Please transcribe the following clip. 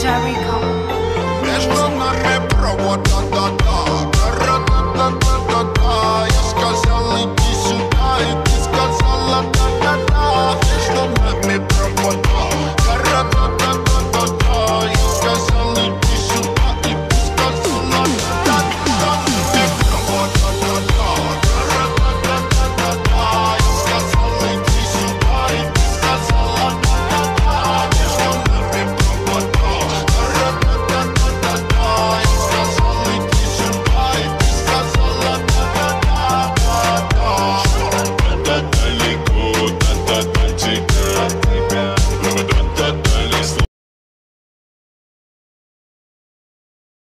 Jericho.